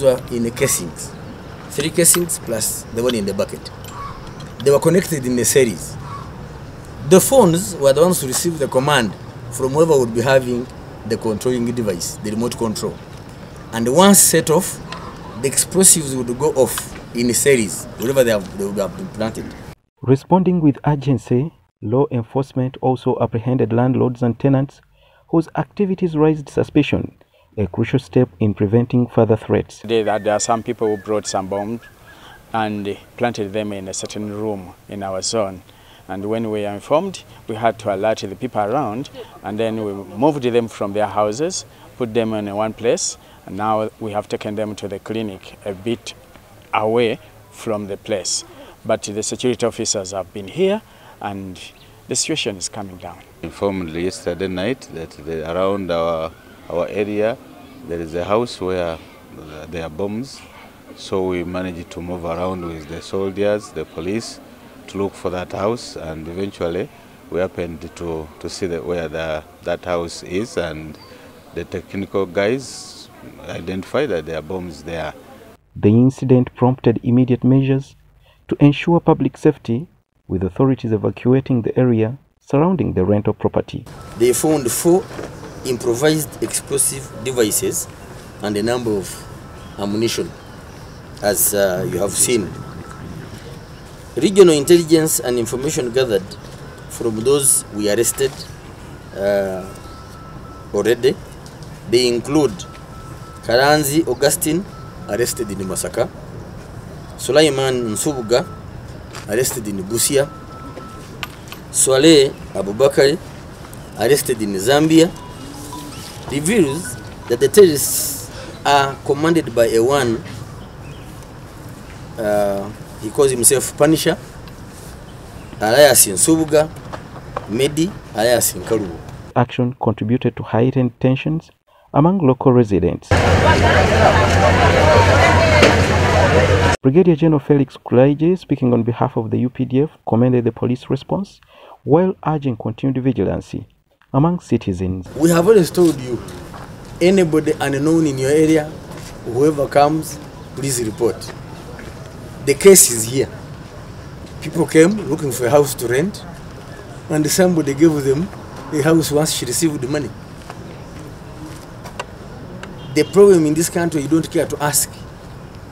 were in the casings, three casings plus the one in the bucket. They were connected in a series. The phones were the ones to receive the command from whoever would be having the controlling device, the remote control. And once set off, the explosives would go off in a series, wherever they, have, they would have been planted. Responding with urgency, law enforcement also apprehended landlords and tenants whose activities raised suspicion, a crucial step in preventing further threats. Today, that there are some people who brought some bombs and planted them in a certain room in our zone. And when we were informed, we had to alert the people around, and then we moved them from their houses, put them in one place, and now we have taken them to the clinic a bit away from the place. But the security officers have been here, and the situation is coming down. Informed yesterday night that the, around our, our area there is a house where there are bombs, so we managed to move around with the soldiers, the police, to look for that house and eventually we happened to, to see the, where the, that house is and the technical guys identified that there are bombs there. The incident prompted immediate measures to ensure public safety with authorities evacuating the area surrounding the rental property. They found four improvised explosive devices and a number of ammunition, as uh, you have seen. Regional intelligence and information gathered from those we arrested uh, already. They include Karanzi Augustine, arrested in Masaka, Sulaiman Nsubuga, arrested in Busia, Swale Abubakar, arrested in Zambia, reveals that the terrorists are commanded by a one, uh, he calls himself Punisher, alias Medi, alias. Action contributed to heightened tensions among local residents. Brigadier General Felix Kulayigye, speaking on behalf of the UPDF, commended the police response while urging continued vigilance among citizens. We have always told you, anybody unknown in your area, whoever comes, please report. The case is here. People came looking for a house to rent, and somebody gave them a house once she received the money. The problem in this country, you don't care to ask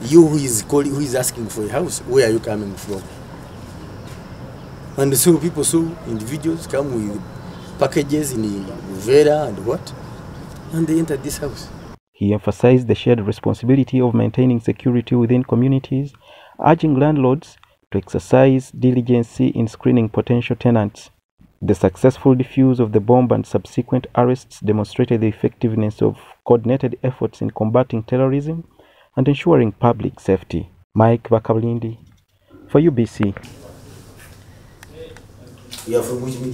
you who is calling, who is asking for a house, where are you coming from? And so people saw individuals come with packages in Vera and what, and they entered this house. He emphasized the shared responsibility of maintaining security within communities, urging landlords to exercise diligence in screening potential tenants. The successful defuse of the bomb and subsequent arrests demonstrated the effectiveness of coordinated efforts in combating terrorism and ensuring public safety. Mike Bakabulindi for UBC. You are from which media?